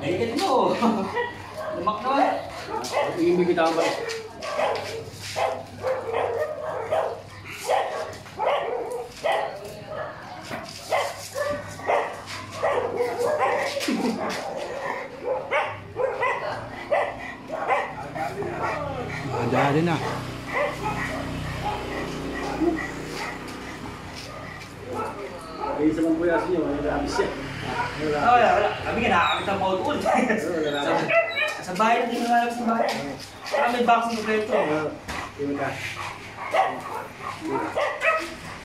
Naikin mo. Lumak na eh. Iimig kita ba? Thank you. Dali na. Ay, isa lang po yasin niyo. May labis siya. Wala, wala. Kami nga nakakamit ang bawal ulit. Sa bahay na din nalang sa bahay. Parang may box ng kwento. Hindi mo ka. Hindi ka.